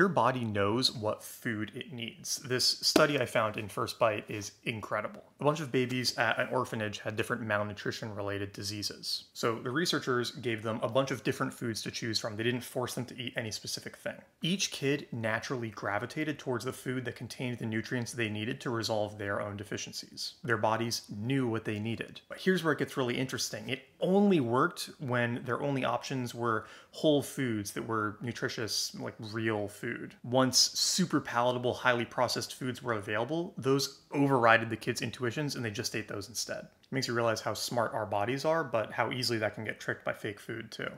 Your body knows what food it needs. This study I found in First Bite is incredible. A bunch of babies at an orphanage had different malnutrition related diseases. So the researchers gave them a bunch of different foods to choose from. They didn't force them to eat any specific thing. Each kid naturally gravitated towards the food that contained the nutrients they needed to resolve their own deficiencies. Their bodies knew what they needed. But here's where it gets really interesting. It only worked when their only options were whole foods that were nutritious, like real food. Once super palatable, highly processed foods were available, those overrided the kids' intuitions and they just ate those instead. It makes you realize how smart our bodies are, but how easily that can get tricked by fake food too.